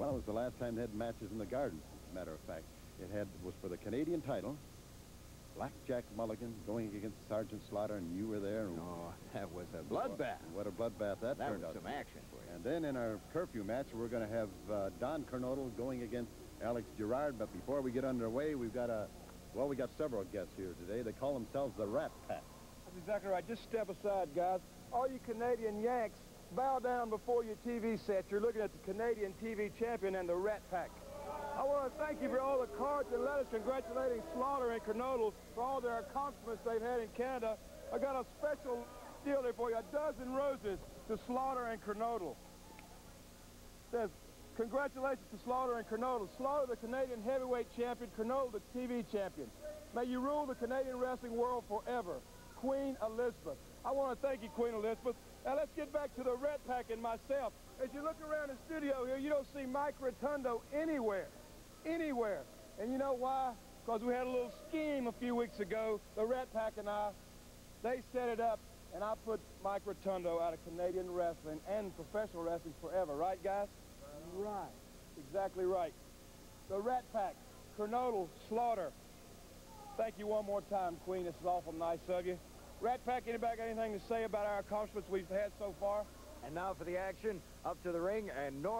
Well, it was the last time they had matches in the Garden, as a matter of fact. It had was for the Canadian title. Blackjack Mulligan going against Sergeant Slaughter, and you were there. And Oh, that was a bloodbath. What a bloodbath that, That turned out. some to be. action for you. And then in our curfew match, we're going to have uh, Don Kernodle going against Alex Gerard. But before we get underway, we've got a, well, we got several guests here today. They call themselves the Rat Pack. That's exactly right. Just step aside, guys. All you Canadian Yanks, bow down before your TV set. You're looking at the Canadian TV champion and the Rat Pack. I want to thank you for all the cards and letters congratulating Slaughter and Kernodle for all their accomplishments they've had in Canada. I got a special deal there for you, a dozen roses to Slaughter and Kernodle. Says, congratulations to Slaughter and Kernodle. Slaughter, the Canadian heavyweight champion, Kernodle, the TV champion. May you rule the Canadian wrestling world forever. Queen Elizabeth. I want to thank you, Queen Elizabeth. Now let's get back to the Red Pack and myself. As you look around the studio here, you don't see Mike Rotundo anywhere. Anywhere. And you know why? Because we had a little scheme a few weeks ago, the Red Pack and I. They set it up, and I put Mike Rotundo out of Canadian wrestling and professional wrestling forever. Right, guys? Right. Exactly right. The Rat Pack, Kernodle, Slaughter. Thank you one more time, Queen. This is awful nice of you. Rat Pack, anybody got anything to say about our accomplishments we've had so far? And now for the action, up to the ring, and Norm.